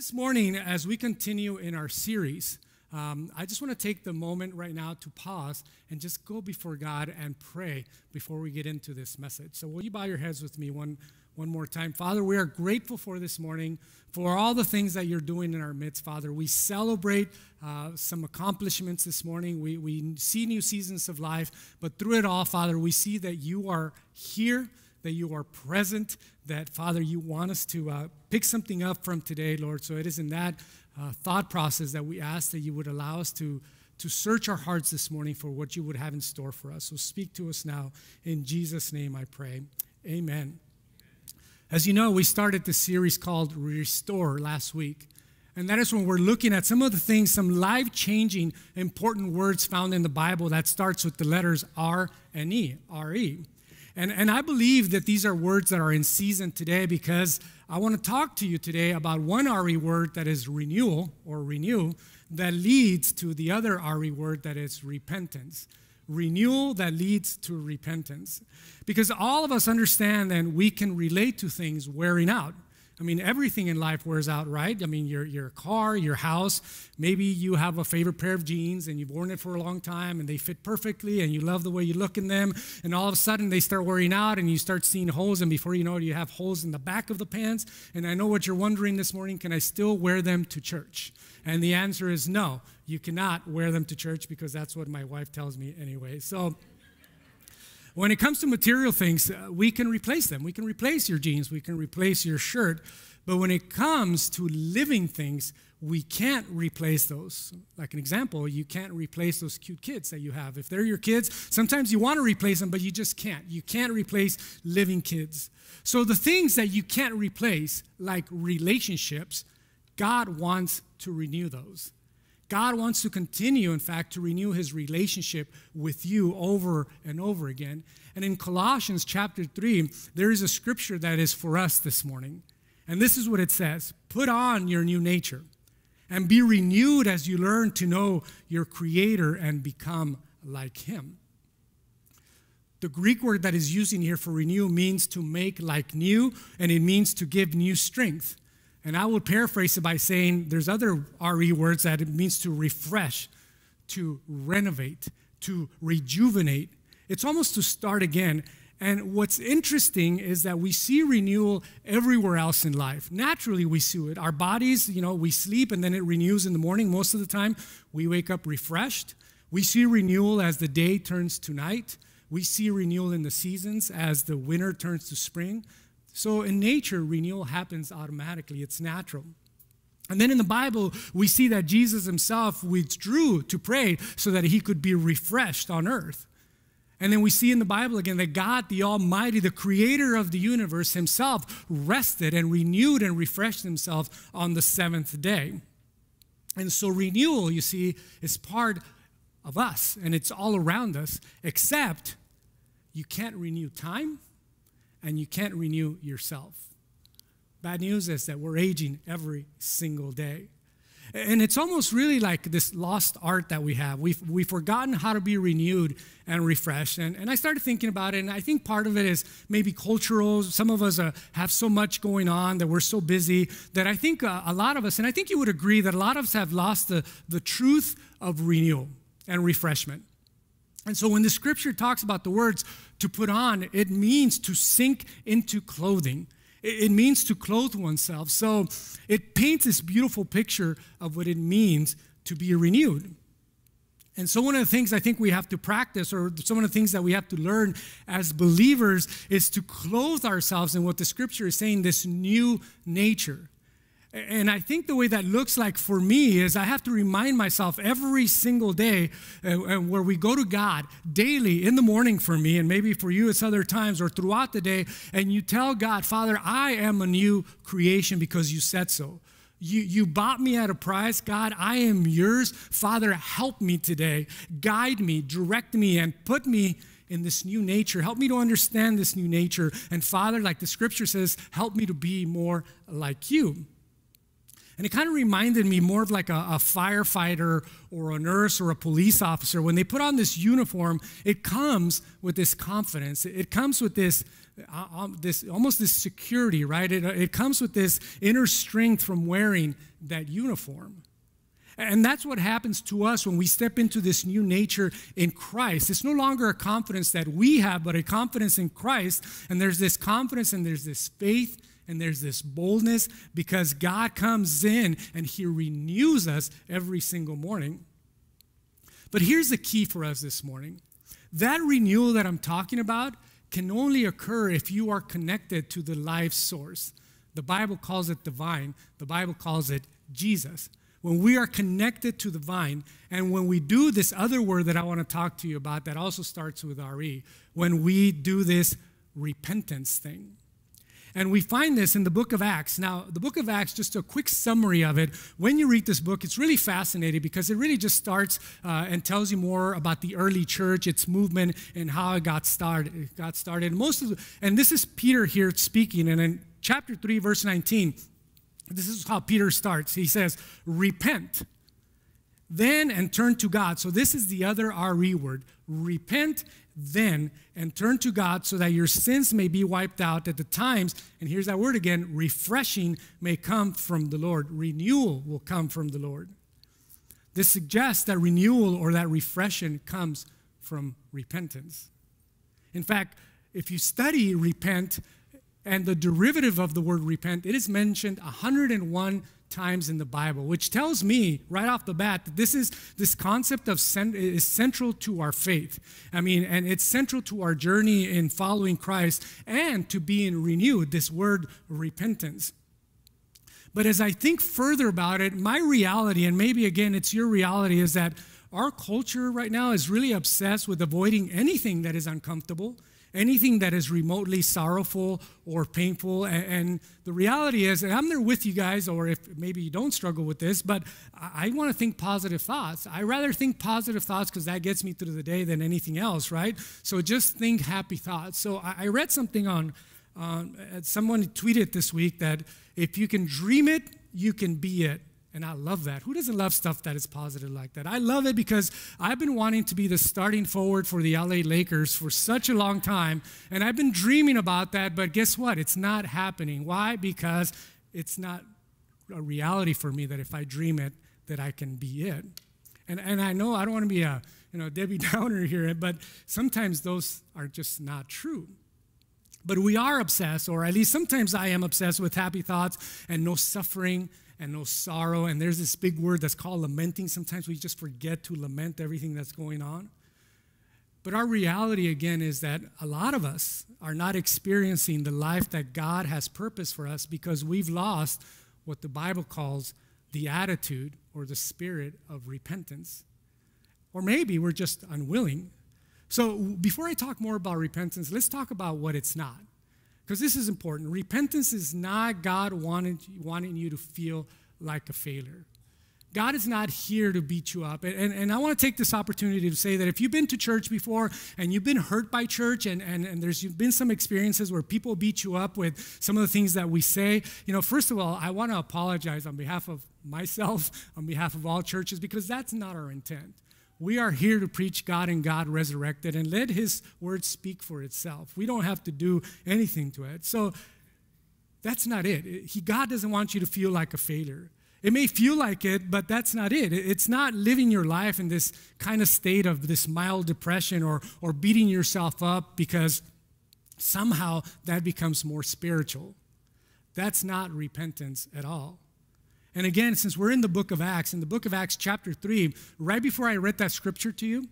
This morning, as we continue in our series, um, I just want to take the moment right now to pause and just go before God and pray before we get into this message. So, will you bow your heads with me one, one more time? Father, we are grateful for this morning, for all the things that you're doing in our midst, Father. We celebrate uh, some accomplishments this morning. We, we see new seasons of life, but through it all, Father, we see that you are here that you are present, that, Father, you want us to uh, pick something up from today, Lord. So it is in that uh, thought process that we ask that you would allow us to, to search our hearts this morning for what you would have in store for us. So speak to us now. In Jesus' name I pray. Amen. As you know, we started this series called Restore last week. And that is when we're looking at some of the things, some life changing, important words found in the Bible that starts with the letters R and E, R E. And, and I believe that these are words that are in season today because I want to talk to you today about one RE word that is renewal or renew that leads to the other RE word that is repentance. Renewal that leads to repentance. Because all of us understand and we can relate to things wearing out. I mean, everything in life wears out, right? I mean, your, your car, your house, maybe you have a favorite pair of jeans and you've worn it for a long time and they fit perfectly and you love the way you look in them. And all of a sudden they start wearing out and you start seeing holes. And before you know it, you have holes in the back of the pants. And I know what you're wondering this morning can I still wear them to church? And the answer is no, you cannot wear them to church because that's what my wife tells me anyway. So, when it comes to material things, uh, we can replace them. We can replace your jeans, we can replace your shirt. But when it comes to living things, we can't replace those. Like an example, you can't replace those cute kids that you have. If they're your kids, sometimes you want to replace them, but you just can't. You can't replace living kids. So the things that you can't replace, like relationships, God wants to renew those. God wants to continue, in fact, to renew his relationship with you over and over again. And in Colossians chapter 3, there is a scripture that is for us this morning. And this is what it says Put on your new nature and be renewed as you learn to know your Creator and become like him. The Greek word that is using here for renew means to make like new, and it means to give new strength. And I will paraphrase it by saying there's other RE words that it means to refresh, to renovate, to rejuvenate. It's almost to start again. And what's interesting is that we see renewal everywhere else in life. Naturally, we see it. Our bodies, you know, we sleep and then it renews in the morning. Most of the time, we wake up refreshed. We see renewal as the day turns to night. We see renewal in the seasons as the winter turns to spring. So in nature, renewal happens automatically, it's natural. And then in the Bible, we see that Jesus himself withdrew to pray so that he could be refreshed on earth. And then we see in the Bible again that God, the Almighty, the creator of the universe himself, rested and renewed and refreshed himself on the seventh day. And so renewal, you see, is part of us and it's all around us, except you can't renew time and you can't renew yourself. Bad news is that we're aging every single day. And it's almost really like this lost art that we have. We've, we've forgotten how to be renewed and refreshed. And, and I started thinking about it, and I think part of it is maybe cultural. Some of us uh, have so much going on that we're so busy that I think uh, a lot of us, and I think you would agree that a lot of us have lost the, the truth of renewal and refreshment. And so when the scripture talks about the words to put on, it means to sink into clothing. It means to clothe oneself. So it paints this beautiful picture of what it means to be renewed. And so, one of the things I think we have to practice, or some of the things that we have to learn as believers, is to clothe ourselves in what the scripture is saying this new nature. And I think the way that looks like for me is I have to remind myself every single day uh, uh, where we go to God daily in the morning for me, and maybe for you it's other times or throughout the day, and you tell God, Father, I am a new creation because you said so. You, you bought me at a price. God, I am yours. Father, help me today. Guide me, direct me, and put me in this new nature. Help me to understand this new nature. And Father, like the scripture says, help me to be more like you. And it kind of reminded me more of like a, a, firefighter or a nurse or a police officer. When they put on this uniform, it comes with this confidence. It comes with this uh, um, this almost this security, right? It, it comes with this inner strength from wearing that uniform. And that's what happens to us when we step into this new nature in Christ. It's no longer a confidence that we have, but a confidence in Christ. And there's this confidence and there's this faith and there's this boldness because God comes in and He renews us every single morning. But here's the key for us this morning that renewal that I'm talking about can only occur if you are connected to the life source. The Bible calls it divine, the Bible calls it Jesus when we are connected to the vine, and when we do this other word that I want to talk to you about that also starts with RE, when we do this repentance thing. And we find this in the book of Acts. Now, the book of Acts, just a quick summary of it. When you read this book, it's really fascinating because it really just starts uh, and tells you more about the early church, its movement, and how it got started. It got started. Most of the, and this is Peter here speaking. And in chapter 3, verse 19, this is how Peter starts. He says, Repent then and turn to God. So this is the other RE word. Repent then and turn to God so that your sins may be wiped out at the times, and here's that word again, refreshing may come from the Lord. Renewal will come from the Lord. This suggests that renewal or that refreshing comes from repentance. In fact, if you study repent, and the derivative of the word repent, it is mentioned 101 times in the Bible, which tells me right off the bat that this is this concept of cent- is central to our faith. I mean, and it's central to our journey in following Christ and to being renewed. This word repentance. But as I think further about it, my reality, and maybe again it's your reality, is that our culture right now is really obsessed with avoiding anything that is uncomfortable anything that is remotely sorrowful or painful. And, and, the reality is, I'm there with you guys, or if maybe you don't struggle with this, but I, I want to think positive thoughts. I rather think positive thoughts because that gets me through the day than anything else, right? So just think happy thoughts. So I, I read something on, uh, someone tweeted this week that if you can dream it, you can be it. And I love that. Who doesn't love stuff that is positive like that? I love it because I've been wanting to be the starting forward for the LA Lakers for such a long time. And I've been dreaming about that, but guess what? It's not happening. Why? Because it's not a reality for me that if I dream it, that I can be it. And, and I know I don't want to be a you know Debbie Downer here, but sometimes those are just not true. But we are obsessed, or at least sometimes I am obsessed with happy thoughts and no suffering and no sorrow. And there's this big word that's called lamenting. Sometimes we just forget to lament everything that's going on. But our reality, again, is that a lot of us are not experiencing the life that God has purpose for us because we've lost what the Bible calls the attitude or the spirit of repentance. Or maybe we're just unwilling. So, before I talk more about repentance, let's talk about what it's not because this is important. Repentance is not God wanting, wanting you to feel like a failure. God is not here to beat you up. And, and, and I want to take this opportunity to say that if you've been to church before and you've been hurt by church and, and, and there's been some experiences where people beat you up with some of the things that we say, you know, first of all, I want to apologize on behalf of myself, on behalf of all churches, because that's not our intent. We are here to preach God and God resurrected and let His word speak for itself. We don't have to do anything to it. So that's not it. He, God doesn't want you to feel like a failure. It may feel like it, but that's not it. It's not living your life in this kind of state of this mild depression or, or beating yourself up because somehow that becomes more spiritual. That's not repentance at all. And again, since we're in the book of Acts, in the book of Acts, chapter 3, right before I read that scripture to you,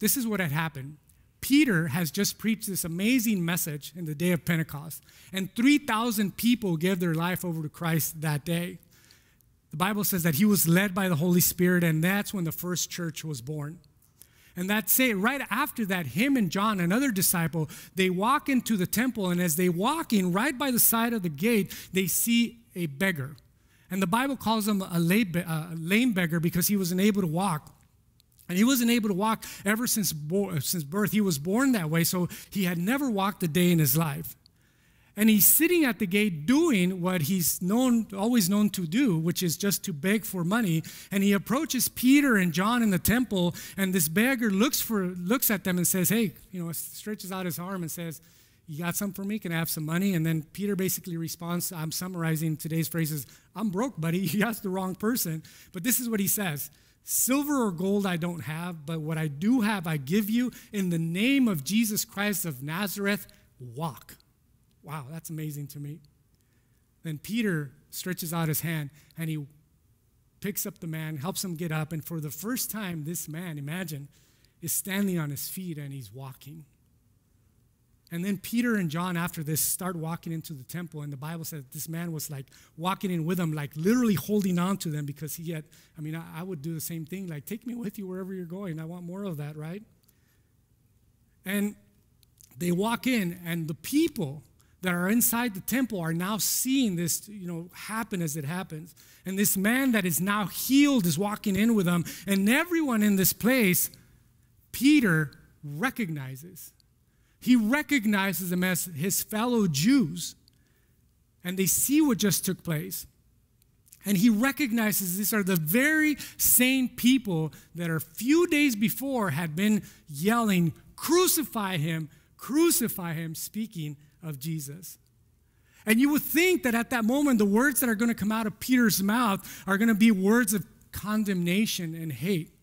this is what had happened. Peter has just preached this amazing message in the day of Pentecost, and 3,000 people gave their life over to Christ that day. The Bible says that he was led by the Holy Spirit, and that's when the first church was born. And that's it. Right after that, him and John, another disciple, they walk into the temple, and as they walk in, right by the side of the gate, they see a beggar. And the Bible calls him a lame beggar because he wasn't able to walk. And he wasn't able to walk ever since, since birth. He was born that way, so he had never walked a day in his life. And he's sitting at the gate doing what he's known, always known to do, which is just to beg for money. And he approaches Peter and John in the temple, and this beggar looks, for, looks at them and says, Hey, you know, stretches out his arm and says, You got some for me? Can I have some money? And then Peter basically responds I'm summarizing today's phrases I'm broke, buddy. You asked the wrong person. But this is what he says Silver or gold I don't have, but what I do have I give you. In the name of Jesus Christ of Nazareth, walk. Wow, that's amazing to me. Then Peter stretches out his hand and he picks up the man, helps him get up, and for the first time, this man, imagine, is standing on his feet and he's walking. And then Peter and John, after this, start walking into the temple. And the Bible says this man was like walking in with them, like literally holding on to them because he had, I mean, I, I would do the same thing. Like, take me with you wherever you're going. I want more of that, right? And they walk in, and the people that are inside the temple are now seeing this, you know, happen as it happens. And this man that is now healed is walking in with them. And everyone in this place, Peter recognizes. He recognizes them as his fellow Jews. And they see what just took place. And he recognizes these are the very same people that a few days before had been yelling, Crucify him, crucify him, speaking of Jesus. And you would think that at that moment, the words that are going to come out of Peter's mouth are going to be words of condemnation and hate.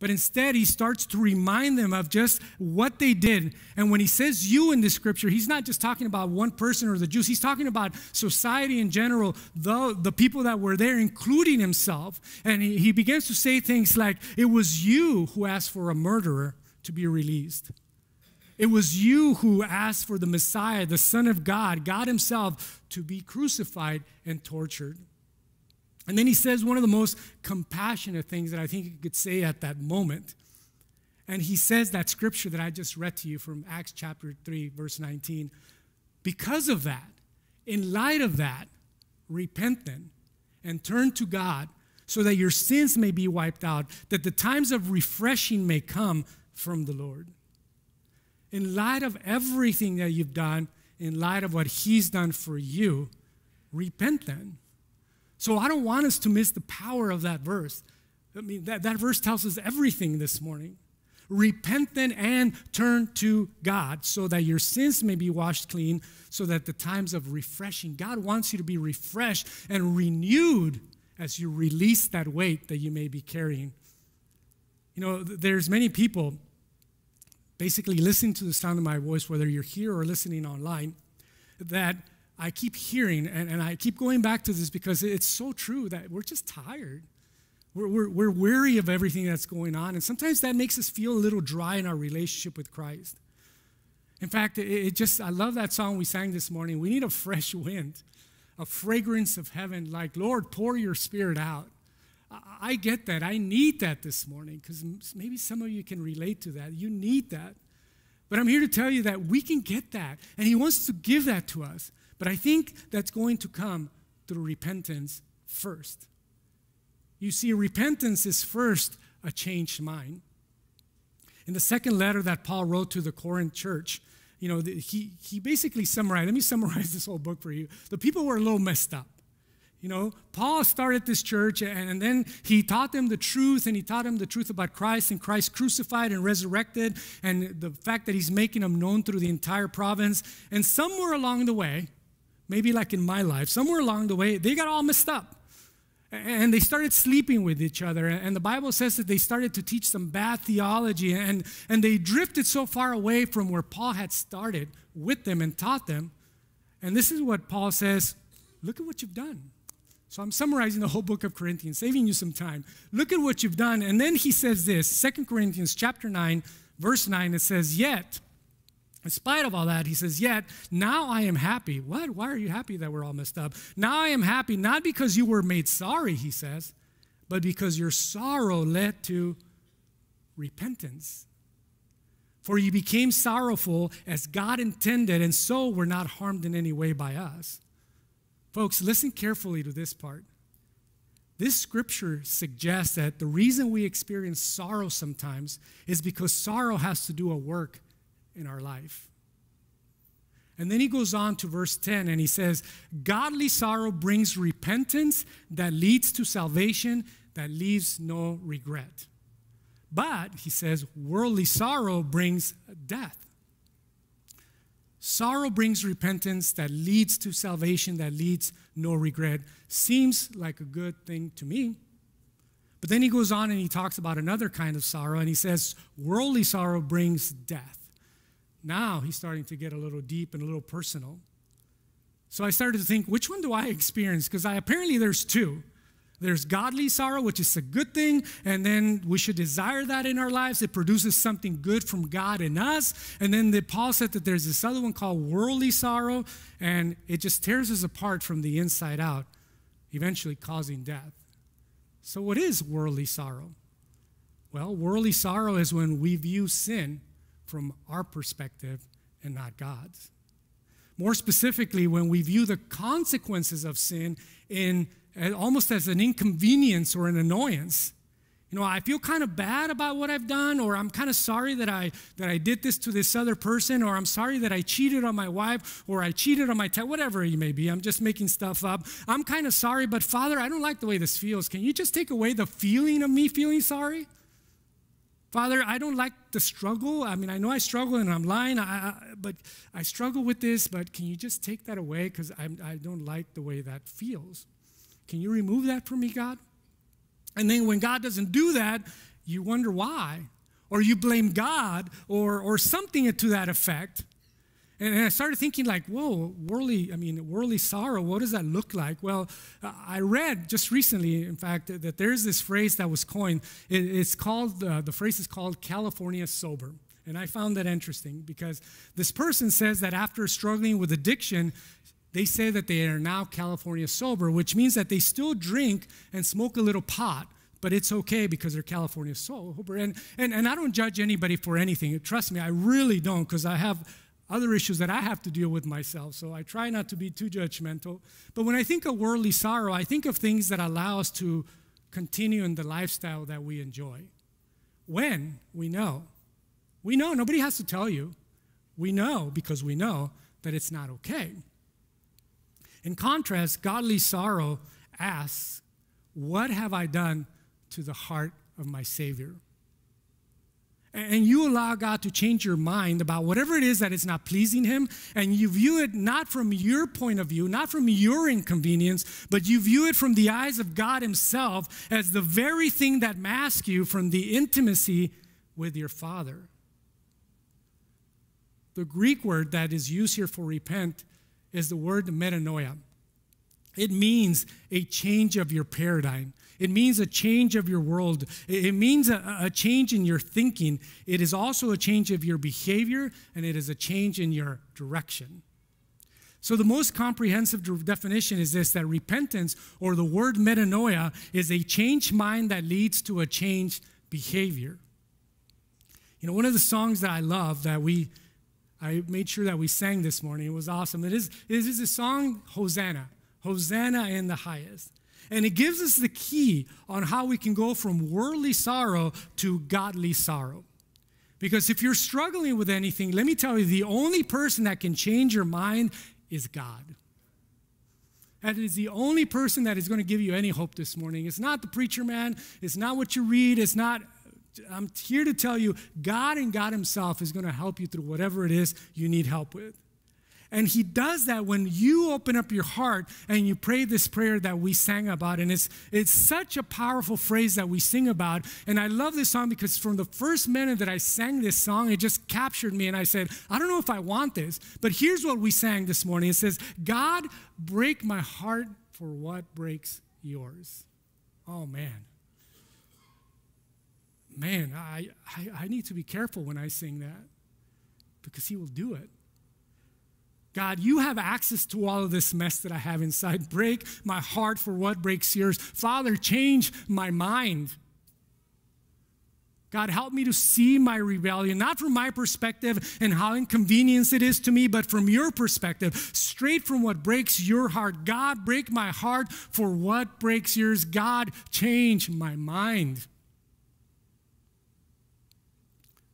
But instead, he starts to remind them of just what they did. And when he says you in the scripture, he's not just talking about one person or the Jews, he's talking about society in general, the, the people that were there, including himself. And he, he begins to say things like, It was you who asked for a murderer to be released. It was you who asked for the Messiah, the Son of God, God Himself, to be crucified and tortured. And then he says one of the most compassionate things that I think he could say at that moment. And he says that scripture that I just read to you from Acts chapter 3, verse 19. Because of that, in light of that, repent then and turn to God so that your sins may be wiped out, that the times of refreshing may come from the Lord. In light of everything that you've done, in light of what He's done for you, repent then so I don't want us to miss the power of that verse. I mean, that, that verse tells us everything this morning. Repent then and turn to God so that your sins may be washed clean, so that the times of refreshing, God wants you to be refreshed and renewed as you release that weight that you may be carrying. You know, there's many people basically listening to the sound of my voice, whether you're here or listening online, that I keep hearing, and, and I keep going back to this because it's so true that we're just tired. We're, we're, we're weary of everything that's going on, and sometimes that makes us feel a little dry in our relationship with Christ. In fact, it, it just, I love that song we sang this morning. We need a fresh wind, a fragrance of heaven, like, Lord, pour your spirit out. I, I get that. I need that this morning because maybe some of you can relate to that. You need that. But I'm here to tell you that we can get that, and He wants to give that to us. But I think that's going to come through repentance first. You see, repentance is first a changed mind. In the second letter that Paul wrote to the Corinth church, you know, he, he basically summarized, let me summarize this whole book for you. The people were a little messed up. You know, Paul started this church and, and, then he taught them the truth and he taught them the truth about Christ and Christ crucified and resurrected and the fact that he's making them known through the entire province. And somewhere along the way, maybe like in my life, somewhere along the way, they got all messed up. And they started sleeping with each other. And the Bible says that they started to teach some bad theology. And, and they drifted so far away from where Paul had started with them and taught them. And this is what Paul says look at what you've done. So I'm summarizing the whole book of Corinthians, saving you some time. Look at what you've done. And then he says this, Second Corinthians chapter 9, verse 9, it says, Yet in spite of all that, he says, Yet now I am happy. What? Why are you happy that we're all messed up? Now I am happy, not because you were made sorry, he says, but because your sorrow led to repentance. For you became sorrowful as God intended, and so were not harmed in any way by us. Folks, listen carefully to this part. This scripture suggests that the reason we experience sorrow sometimes is because sorrow has to do a work in our life. And then he goes on to verse 10 and he says, Godly sorrow brings repentance that leads to salvation that leaves no regret. But, he says, worldly sorrow brings death. Sorrow brings repentance that leads to salvation, that leads no regret. Seems like a good thing to me. But then he goes on and he talks about another kind of sorrow, and he says, Worldly sorrow brings death. Now he's starting to get a little deep and a little personal. So I started to think, which one do I experience? Because I apparently there's two. There's godly sorrow, which is a good thing, and then we should desire that in our lives. It produces something good from God in us. And then the, Paul said that there's this other one called worldly sorrow, and it just tears us apart from the inside out, eventually causing death. So, what is worldly sorrow? Well, worldly sorrow is when we view sin from our perspective and not God's. More specifically, when we view the consequences of sin in eh, almost as an inconvenience or an annoyance. You know, I feel kind of bad about what I've done, or I'm kind of sorry that I that I did this to this other person, or I'm sorry that I cheated on my wife, or I cheated on my te- whatever it may be. I'm just making stuff up. I'm kind of sorry, but Father, I don't like the way this feels. Can you just take away the feeling of me feeling sorry? Father, I don't like the struggle. I mean, I know I struggle and I'm lying, I, I, but I struggle with this, but can you just take that away? Because I don't like the way that feels. Can you remove that from me, God? And then when God doesn't do that, you wonder why. Or you blame God or, or something to that effect. And, I started thinking, like, whoa, worldly, I mean, worldly sorrow, what does that look like? Well, I read just recently, in fact, that there's this phrase that was coined. it's called, uh, the phrase is called California sober. And I found that interesting because this person says that after struggling with addiction, they say that they are now California sober, which means that they still drink and smoke a little pot, but it's okay because they're California sober. And, and, and I don't judge anybody for anything. Trust me, I really don't because I have other issues that I have to deal with myself. So I try not to be too judgmental. But when I think of worldly sorrow, I think of things that allow us to continue in the lifestyle that we enjoy. When we know, we know, nobody has to tell you. We know because we know that it's not okay. In contrast, godly sorrow asks, What have I done to the heart of my Savior? And you allow God to change your mind about whatever it is that is not pleasing Him, and you view it not from your point of view, not from your inconvenience, but you view it from the eyes of God Himself as the very thing that masks you from the intimacy with your Father. The Greek word that is used here for repent is the word metanoia. It means a change of your paradigm. It means a change of your world. It means a, a, change in your thinking. It is also a change of your behavior, and it is a change in your direction. So, the most comprehensive definition is this that repentance, or the word metanoia, is a changed mind that leads to a changed behavior. You know, one of the songs that I love that we I made sure that we sang this morning. It was awesome. It is, it is a song, Hosanna. Hosanna in the highest. And it gives us the key on how we can go from worldly sorrow to godly sorrow. Because if you're struggling with anything, let me tell you, the only person that can change your mind is God. That is the only person that is going to give you any hope this morning. It's not the preacher man, it's not what you read, it's not I'm here to tell you God and God Himself is going to help you through whatever it is you need help with. And He does that when you open up your heart and you pray this prayer that we sang about. And it's, it's such a powerful phrase that we sing about. And I love this song because from the first minute that I sang this song, it just captured me. And I said, I don't know if I want this, but here's what we sang this morning it says, God, break my heart for what breaks yours. Oh, man man, I, I, I need to be careful when I sing that because He will do it. God, you have access to all of this mess that I have inside. Break my heart for what breaks yours. Father, change my mind. God, help me to see my rebellion, not from my perspective and how inconvenient it is to me, but from your perspective, straight from what breaks your heart. God, break my heart for what breaks yours. God, change my mind.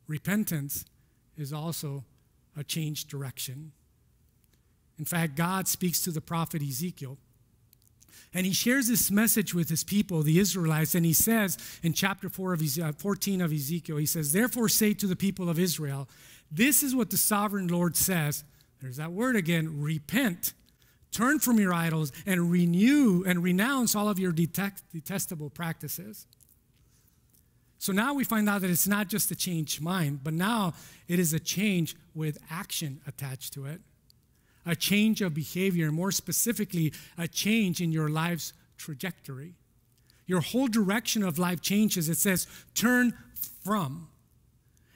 Repentance is also a changed direction. In fact, God speaks to the prophet Ezekiel. And he shares this message with his people, the Israelites, and he says in chapter 4 of Ezekiel, uh, 14 of Ezekiel, he says, Therefore say to the people of Israel, This is what the sovereign Lord says. there's that word again, repent. Turn from your idols and renew and renounce all of your detestable practices. So now we find out that it's not just a changed mind, but now it is a change with action attached to it, a change of behavior, more specifically, a change in your life's trajectory. Your whole direction of life changes. It says, turn from.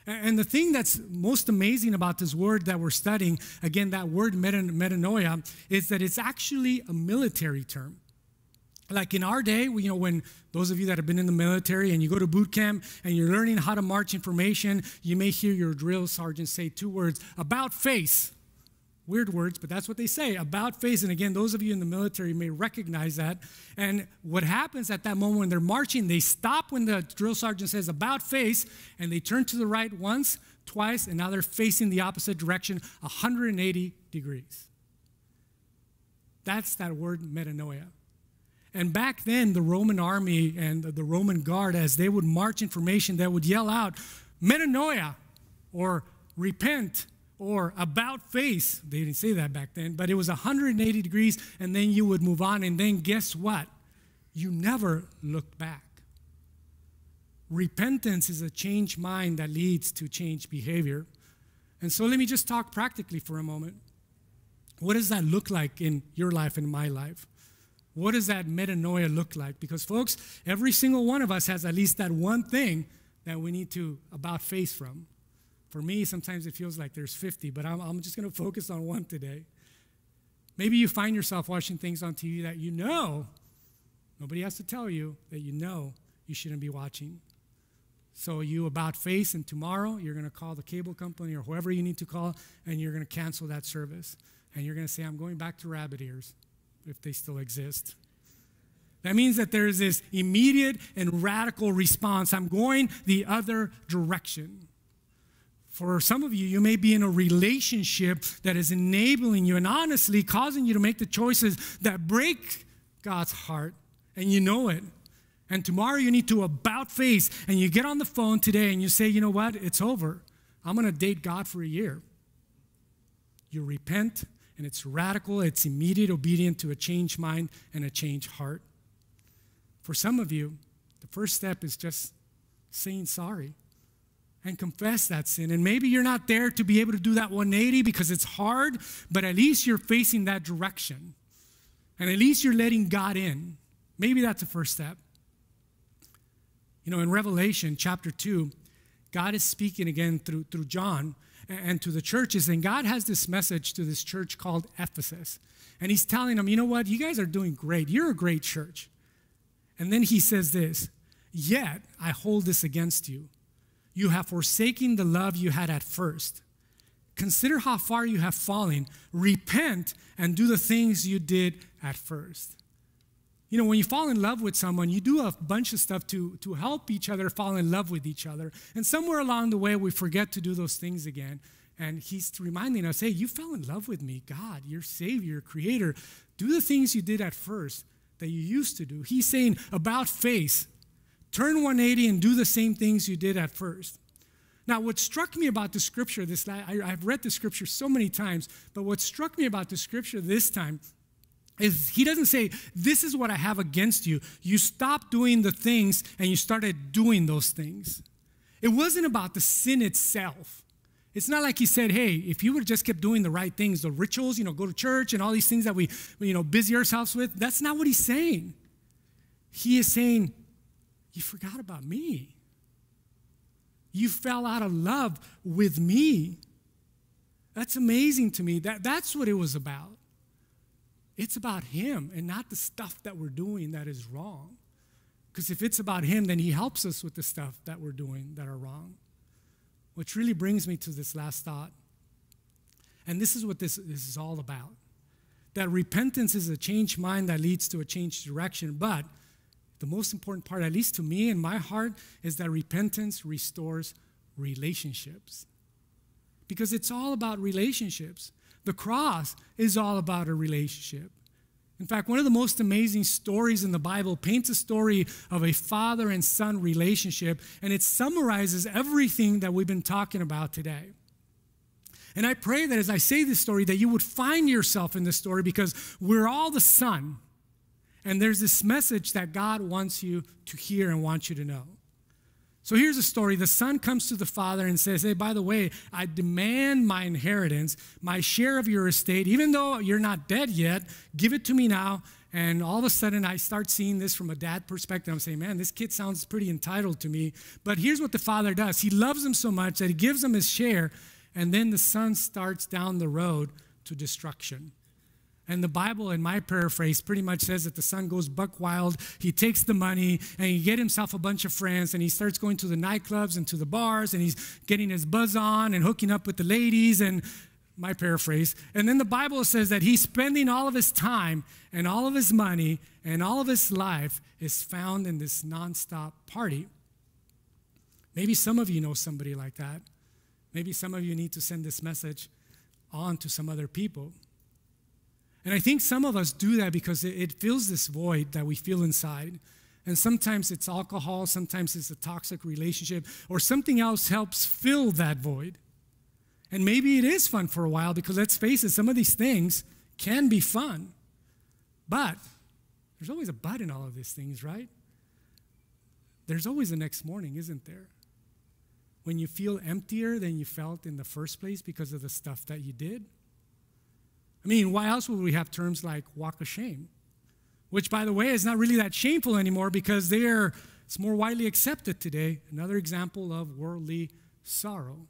And the thing that's most amazing about this word that we're studying, again, that word metanoia, is that it's actually a military term. Like in our day, you know, when those of you that have been in the military and you go to boot camp and you're learning how to march information, you may hear your drill sergeant say two words about face. Weird words, but that's what they say about face. And again, those of you in the military may recognize that. And what happens at that moment when they're marching, they stop when the drill sergeant says about face and they turn to the right once, twice, and now they're facing the opposite direction 180 degrees. That's that word metanoia. And back then, the Roman army and the Roman guard, as they would march information, they would yell out, metanoia, or repent, or about face. They didn't say that back then, but it was 180 degrees, and then you would move on. And then guess what? You never looked back. Repentance is a changed mind that leads to changed behavior. And so let me just talk practically for a moment. What does that look like in your life and my life? What does that metanoia look like? Because, folks, every single one of us has at least that one thing that we need to about face from. For me, sometimes it feels like there's 50, but I'm, I'm just going to focus on one today. Maybe you find yourself watching things on TV that you know, nobody has to tell you that you know you shouldn't be watching. So you about face, and tomorrow you're going to call the cable company or whoever you need to call, and you're going to cancel that service. And you're going to say, I'm going back to rabbit ears if they still exist. That means that there's this immediate and radical response. I'm going the other direction. For some of you, you may be in a relationship that is enabling you and honestly causing you to make the choices that break God's heart, and you know it. And tomorrow you need to about face, and you get on the phone today and you say, you know what, it's over. I'm going to date God for a year. You repent, and it's radical, it's immediate, obedient to a changed mind and a changed heart. For some of you, the first step is just saying sorry and confess that sin. And maybe you're not there to be able to do that 180 because it's hard, but at least you're facing that direction. And at least you're letting God in. Maybe that's the first step. You know, in Revelation chapter 2, God is speaking again through, through John and to the churches. And God has this message to this church called Ephesus. And He's telling them, you know what? You guys are doing great. You're a great church. And then He says this Yet I hold this against you. You have forsaken the love you had at first. Consider how far you have fallen. Repent and do the things you did at first. You know, when you fall in love with someone, you do a bunch of stuff to, to help each other fall in love with each other. And somewhere along the way, we forget to do those things again. And he's reminding us hey, you fell in love with me, God, your Savior, your Creator. Do the things you did at first that you used to do. He's saying about face, turn 180 and do the same things you did at first. Now, what struck me about the scripture, this I, I've read the scripture so many times, but what struck me about the scripture this time is he doesn't say, This is what I have against you. You stopped doing the things and you started doing those things. It wasn't about the sin itself. It's not like he said, Hey, if you would just kept doing the right things, the rituals, you know, go to church and all these things that we, you know, busy ourselves with. That's not what he's saying. He is saying, You forgot about me. You fell out of love with me. That's amazing to me. That, that's what it was about. It's about Him and not the stuff that we're doing that is wrong. Because if it's about Him, then He helps us with the stuff that we're doing that are wrong. Which really brings me to this last thought. And this is what this, this is all about that repentance is a changed mind that leads to a changed direction. But the most important part, at least to me in my heart, is that repentance restores relationships. Because it's all about relationships. The cross is all about a relationship. In fact, one of the most amazing stories in the Bible paints a story of a father and son relationship, and it summarizes everything that we've been talking about today. And I pray that as I say this story, that you would find yourself in this story because we're all the son. And there's this message that God wants you to hear and wants you to know. So here's a story. The son comes to the father and says, Hey, by the way, I demand my inheritance, my share of your estate. Even though you're not dead yet, give it to me now. And all of a sudden, I start seeing this from a dad perspective. I'm saying, man, this kid sounds pretty entitled to me. But here's what the father does he loves him so much that he gives him his share. And then the son starts down the road to destruction. And the Bible, in my paraphrase, pretty much says that the son goes buck wild. He takes the money and he get himself a bunch of friends and he starts going to the nightclubs and to the bars and he's getting his buzz on and hooking up with the ladies and my paraphrase. And then the Bible says that he's spending all of his time and all of his money and all of his life is found in this nonstop party. Maybe some of you know somebody like that. Maybe some of you need to send this message on to some other people. And I think some of us do that because it, fills this void that we feel inside. And sometimes it's alcohol, sometimes it's a toxic relationship, or something else helps fill that void. And maybe it is fun for a while because let's face it, some of these things can be fun. But there's always a but in all of these things, right? There's always the next morning, isn't there? When you feel emptier than you felt in the first place because of the stuff that you did. I mean, why else would we have terms like walk of shame? Which, by the way, is not really that shameful anymore because they're, it's more widely accepted today. Another example of worldly sorrow.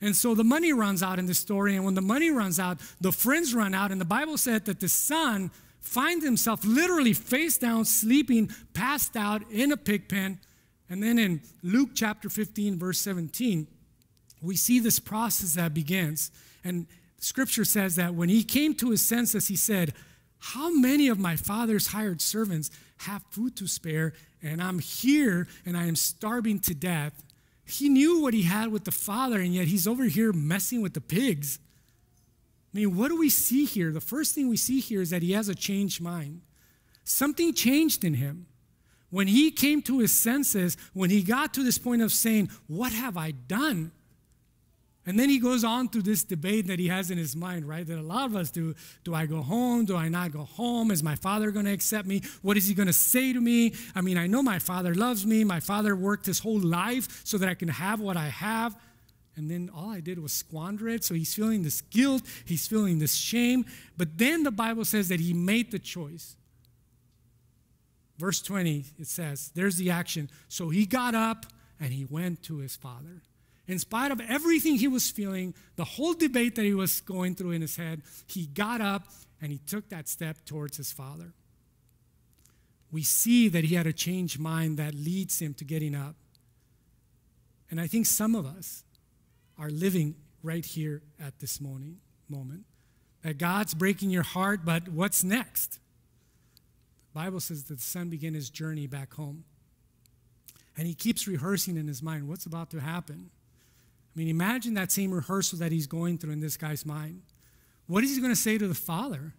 And so the money runs out in the story, and when the money runs out, the friends run out. And the Bible said that the son finds himself literally face down, sleeping, passed out in a pig pen. And then in Luke chapter 15, verse 17, we see this process that begins. And Scripture says that when he came to his senses, he said, How many of my father's hired servants have food to spare, and I'm here and I am starving to death? He knew what he had with the father, and yet he's over here messing with the pigs. I mean, what do we see here? The first thing we see here is that he has a changed mind. Something changed in him. When he came to his senses, when he got to this point of saying, What have I done? And then he goes on to this debate that he has in his mind, right? That a lot of us do. Do I go home? Do I not go home? Is my father going to accept me? What is he going to say to me? I mean, I know my father loves me. My father worked his whole life so that I can have what I have. And then all I did was squander it. So he's feeling this guilt. He's feeling this shame. But then the Bible says that he made the choice. Verse 20, it says, there's the action. So he got up and he went to his father. In spite of everything he was feeling, the whole debate that he was going through in his head, he got up and he took that step towards his father. We see that he had a changed mind that leads him to getting up. And I think some of us are living right here at this morning, moment. That God's breaking your heart, but what's next? The Bible says that the son began his journey back home. And he keeps rehearsing in his mind what's about to happen. I mean, imagine that same rehearsal that he's going through in this guy's mind. What is he going to say to the father?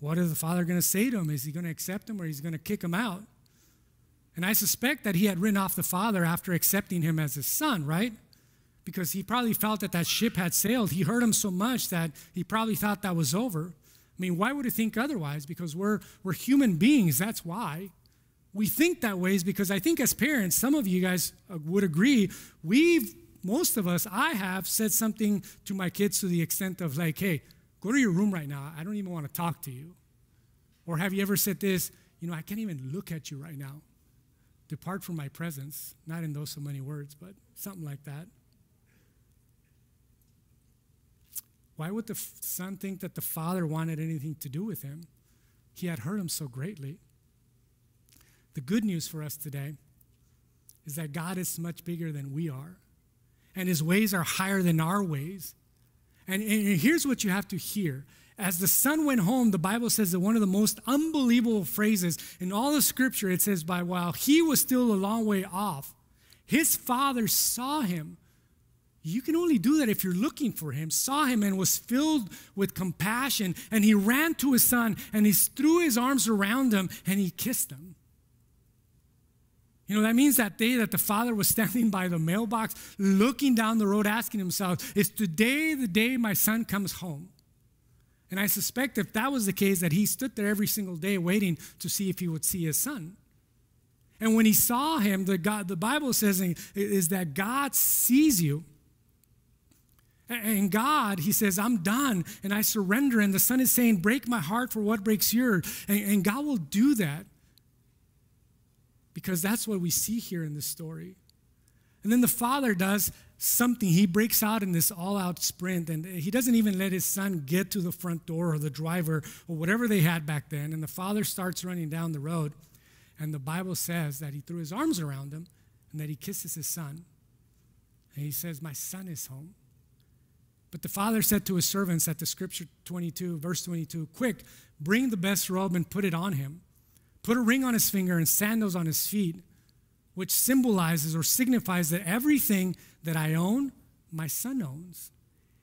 What is the father going to say to him? Is he going to accept him or he's going to kick him out? And I suspect that he had written off the father after accepting him as his son, right? Because he probably felt that that ship had sailed. He hurt him so much that he probably thought that was over. I mean, why would he think otherwise? Because we're, we're human beings, that's why. We think that way is because I think as parents, some of you guys uh, would agree, we've most of us, I have said something to my kids to the extent of like, hey, go to your room right now. I don't even want to talk to you. Or have you ever said this, you know, I can't even look at you right now. Depart from my presence. Not in those so many words, but something like that. Why would the son think that the father wanted anything to do with him? He had hurt him so greatly. The good news for us today is that God is much bigger than we are and his ways are higher than our ways. And, and, here's what you have to hear. As the son went home, the Bible says that one of the most unbelievable phrases in all the scripture, it says, by while he was still a long way off, his father saw him. You can only do that if you're looking for him. Saw him and was filled with compassion. And he ran to his son and he threw his arms around him and he kissed him. You know, that means that day that the father was standing by the mailbox, looking down the road, asking himself, Is today the day my son comes home? And I suspect if that was the case, that he stood there every single day waiting to see if he would see his son. And when he saw him, the, God, the Bible says is that God sees you. And God, he says, I'm done and I surrender. And the son is saying, Break my heart for what breaks yours. And, and God will do that because that's what we see here in this story. And then the father does something. He breaks out in this all out sprint, and he doesn't even let his son get to the front door or the driver or whatever they had back then. And the father starts running down the road. And the Bible says that he threw his arms around him and that he kisses his son. And he says, My son is home. But the father said to his servants at the scripture 22, verse 22, Quick, bring the best robe and put it on him. Put a ring on his finger and sandals on his feet which symbolizes or signifies that everything that I own, my son owns.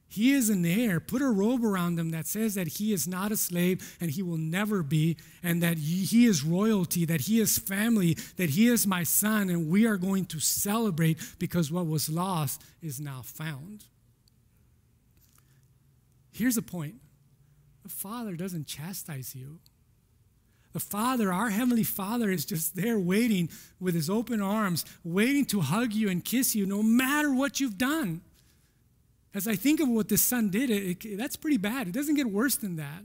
He is an heir. Put a robe around him that says that he is not a slave and he will never be, and that he is royalty, that he is family, that he is my son, and we are going to celebrate because what was lost is now found. Here's a point the Father doesn't chastise you, the Father, our Heavenly Father, is just there waiting with His open arms, waiting to hug you and kiss you no matter what you've done. As I think of what this son did, it, it, that's pretty bad. It doesn't get worse than that.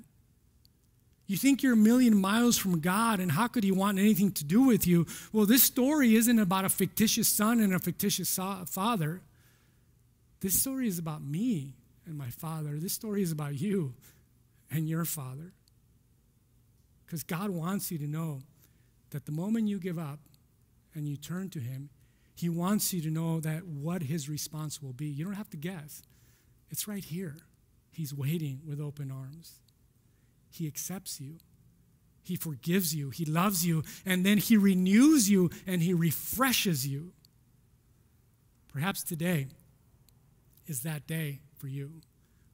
You think you're a million miles from God, and how could He want anything to do with you? Well, this story isn't about a fictitious son and a fictitious father. This story is about me and my father. This story is about you and your father. Because God wants you to know that the moment you give up and you turn to Him, He wants you to know that what His response will be. You don't have to guess, it's right here. He's waiting with open arms. He accepts you. He forgives you, He loves you, and then He renews you and He refreshes you. Perhaps today is that day for you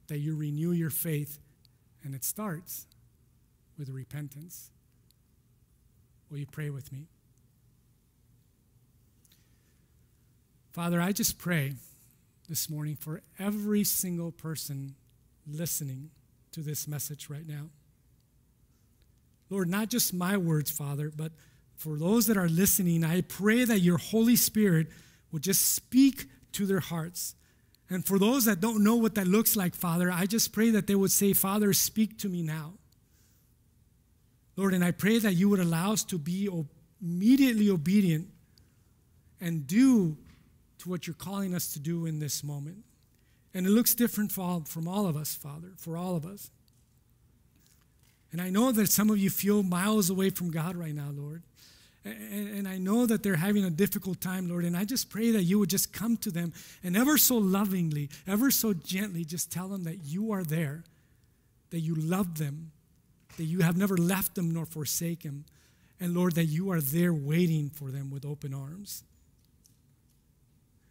that you renew your faith, and it starts with repentance. Will you pray with me? Father, I just pray this morning for every single person listening to this message right now. Lord, not just my words, Father, but for those that are listening, I pray that your Holy Spirit would just speak to their hearts. And for those that don't know what that looks like, Father, I just pray that they would say, Father, speak to me now. Lord, and I pray that you would allow us to be immediately obedient and do to what you're calling us to do in this moment. And it looks different all, from all of us, Father, for all of us. And I know that some of you feel miles away from God right now, Lord. And, and, I know that they're having a difficult time, Lord. And I just pray that you would just come to them and ever so lovingly, ever so gently, just tell them that you are there, that you love them, that you have never left them nor forsaken. And Lord, that you are there waiting for them with open arms.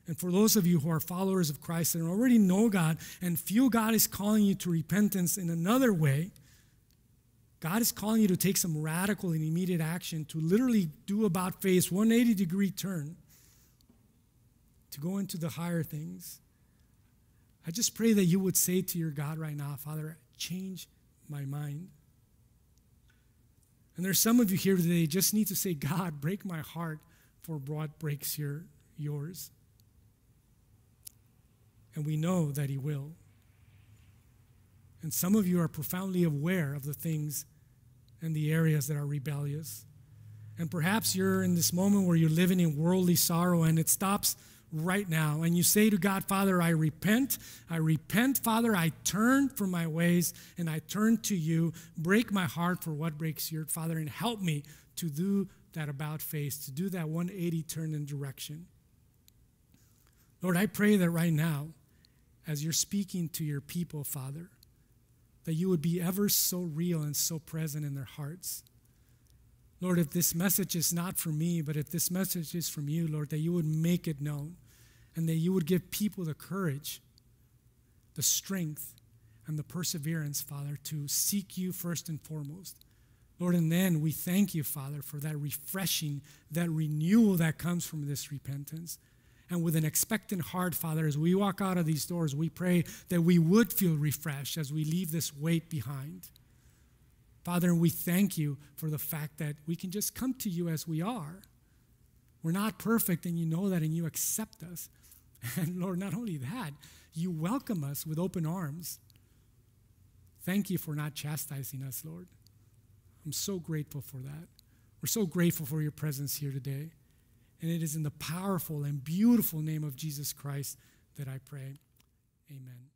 And for those of you who are followers of Christ and already know God and feel God is calling you to repentance in another way, God is calling you to take some radical and immediate action to literally do about face 180 degree turn to go into the higher things. I just pray that you would say to your God right now, Father, change my mind. And there's some of you here today just need to say, God, break my heart for what breaks your, yours. And we know that He will. And some of you are profoundly aware of the things and the areas that are rebellious. And perhaps you're in this moment where you're living in worldly sorrow and it stops right now and you say to God, Father, I repent. I repent, Father. I turn from my ways and I turn to you. Break my heart for what breaks your Father and help me to do that about face, to do that 180 turn in direction. Lord, I pray that right now, as you're speaking to your people, Father, that you would be ever so real and so present in their hearts. Lord, if this message is not for me, but if this message is from you, Lord, that you would make it known and that you would give people the courage, the strength, and the perseverance, Father, to seek you first and foremost. Lord, and then we thank you, Father, for that refreshing, that renewal that comes from this repentance. And with an expectant heart, Father, as we walk out of these doors, we pray that we would feel refreshed as we leave this weight behind. Father, and we thank you for the fact that we can just come to you as we are. We're not perfect, and you know that, and you accept us. And Lord, not only that, you welcome us with open arms. Thank you for not chastising us, Lord. I'm so grateful for that. We're so grateful for your presence here today. And it is in the powerful and beautiful name of Jesus Christ that I pray. Amen.